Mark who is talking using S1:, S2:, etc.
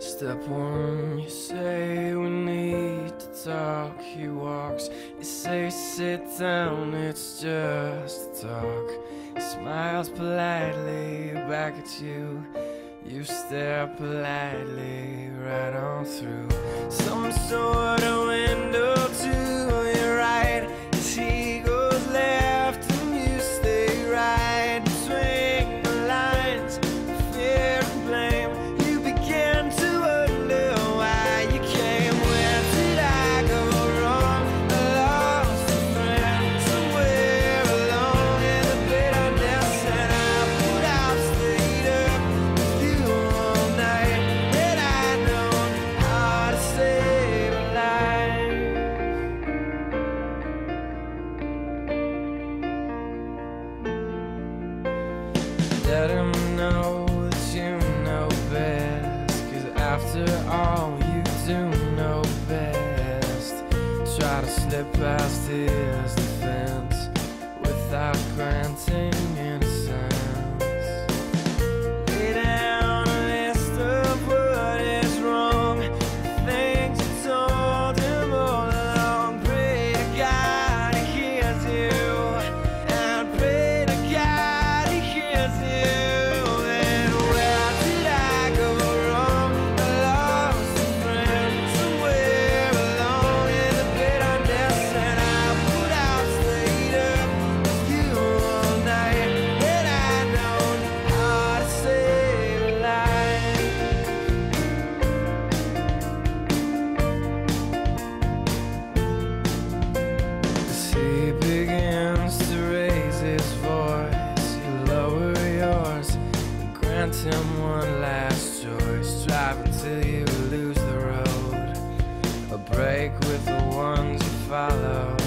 S1: Step one, you say we need to talk. He walks, you say sit down, it's just talk. He smiles politely back at you. You stare politely right on through some sort Let him know that you know best. Cause after all, you do know best. Try to slip past his defense without granting and him one last choice. Drive until you lose the road, a break with the ones you follow.